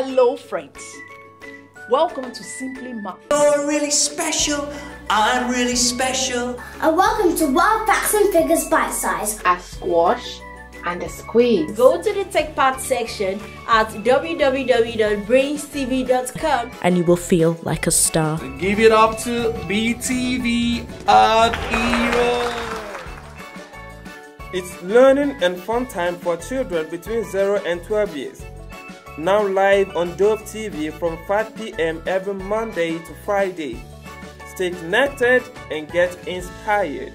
Hello, friends. Welcome to Simply Math. You're really special. I'm really special. And welcome to Wild Facts and Figures Bite Size. A squash and a squeeze. Go to the Tech Part section at www.brainstv.com and you will feel like a star. Give it up to BTV at Hero. It's learning and fun time for children between 0 and 12 years. Now live on Dove TV from 5 p.m. every Monday to Friday. Stay connected and get inspired.